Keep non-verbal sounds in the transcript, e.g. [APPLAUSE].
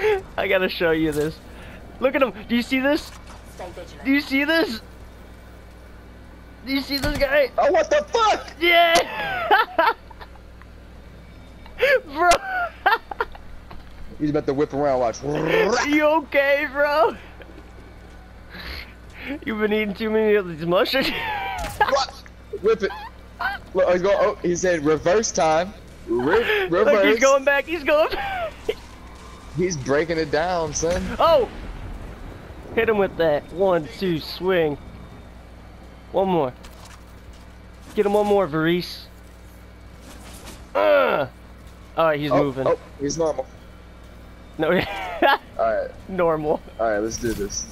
[LAUGHS] I gotta show you this. Look at him. Do you see this? Do you see this? Do you see this guy? Oh, what the fuck? Yeah! [LAUGHS] bro, He's about to whip around. Watch. Are [LAUGHS] you okay, bro? You've been eating too many of these mushrooms. Whip it. Look, he's going. Oh, he said reverse time. Re reverse. Look, he's going back. He's going. Back. He's breaking it down, son. Oh! Hit him with that. One, two, swing. One more. Get him one more, Varese. Uh. Alright, he's Oh, moving. oh, he's normal. No, [LAUGHS] All right, normal. all right. Let's do this.